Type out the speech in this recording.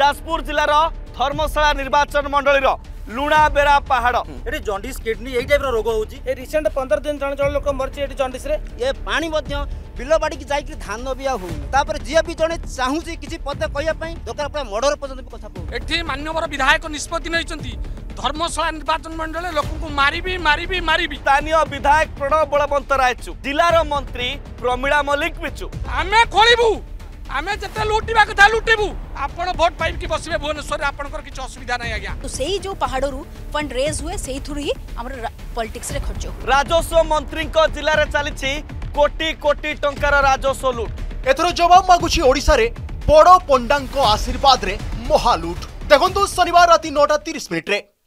ଯାଜପୁର ଜିଲ୍ଲାର ଧର୍ମଶାଳା ନିର୍ବାଚନ ମଣ୍ଡଳୀର ଲୁଣାବେରା ପାହାଡ଼ ଏଠି ଜଣ୍ଡିସ୍ କିଡ଼ନୀ ଏଇ ଟାଇପ୍ର ରୋଗ ହେଉଛି ଏ ରିସେଣ୍ଟ ପନ୍ଦର ଦିନ ଜଣେ ଜଣେ ଲୋକ ମରିଛି ଏଠି ଜଣ୍ଡିସ୍ରେ ଏ ପାଣି ମଧ୍ୟ ବିଲ ବାଡ଼ିକି ଯାଇକି ଧାନ ବି ଆଉ ହଉନି ତାପରେ ଯିଏ ବି ଜଣେ ଚାହୁଁଛି କିଛି ପଦ କହିବା ପାଇଁ ଦୋକାନ ପୁରା ମର୍ଡର ପର୍ଯ୍ୟନ୍ତ ବି କଥା କହୁ ଏଠି ମାନ୍ୟବର ବିଧାୟକ ନିଷ୍ପତ୍ତି ନେଇଛନ୍ତି ଧର୍ମଶାଳା ନିର୍ବାଚନ ମଣ୍ଡଳୀ ଲୋକଙ୍କୁ ମାରିବି ମାରିବି ମାରିବି ସ୍ଥାନୀୟ ବିଧାୟକ ପ୍ରଣବ ବଳବନ୍ତ ରାୟଚୁ ଜିଲ୍ଲାର ମନ୍ତ୍ରୀ ପ୍ରମିଳା ମଲ୍ଲିକ ବିଚୁ ଆମେ ଖୋଳିବୁ ଆମେ ଯେତେ ଲୁଟିବା କଥା ଲୁଟିବୁ ଆପଣ ଭୋଟ ପାଇକି ବସିବେ ଭୁବନେଶ୍ୱରରେ ଆପଣଙ୍କର କିଛି ଅସୁବିଧା ନାହିଁ ଆଜ୍ଞା ସେଇ ଯୋଉ ପାହାଡ଼ରୁ ଫଣ୍ଡ ରେଜ୍ ହୁଏ ସେଇଥିରୁ ହିଁ ଆମର ପଲିଟିକ୍ସରେ ଖର୍ଚ୍ଚ ରାଜସ୍ୱ ମନ୍ତ୍ରୀଙ୍କ ଜିଲ୍ଲାରେ ଚାଲିଛି କୋଟି କୋଟି ଟଙ୍କାର ରାଜସ୍ୱ ଲୁଟ୍ ଏଥର ଜବାବ ମାଗୁଛି ଓଡ଼ିଶାରେ ବଡ଼ ପଣ୍ଡାଙ୍କ ଆଶୀର୍ବାଦରେ ମହାଲୁଟ୍ ଦେଖନ୍ତୁ ଶନିବାର ରାତି ନଅଟା ତିରିଶ ମିନିଟ୍ରେ